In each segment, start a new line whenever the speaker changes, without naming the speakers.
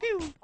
pew.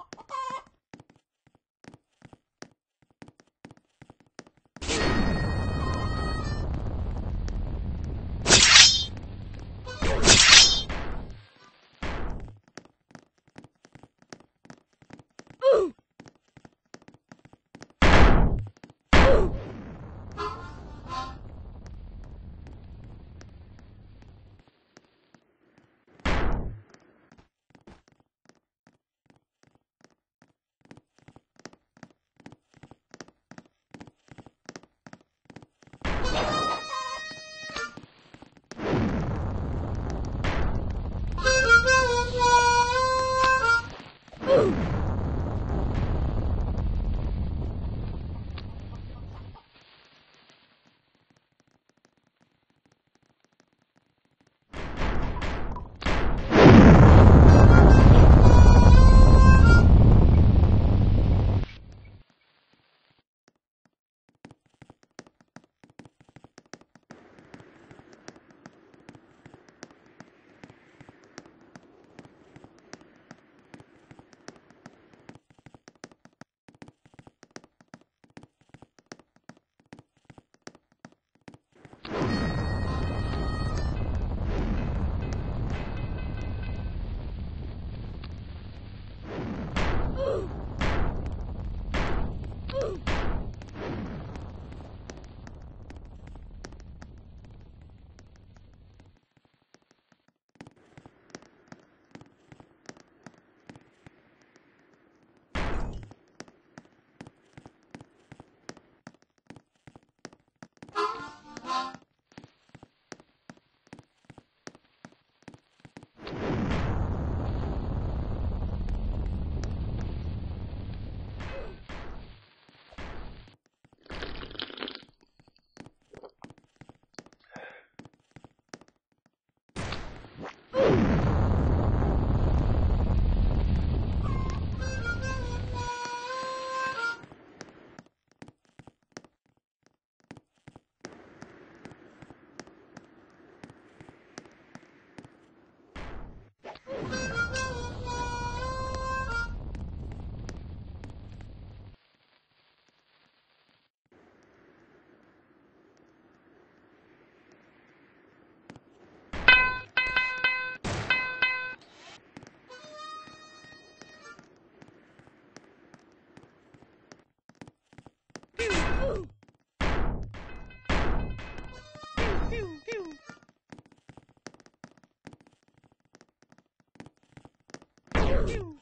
Pew,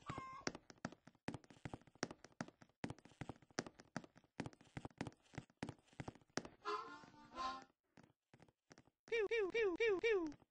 pew. Pew, pew.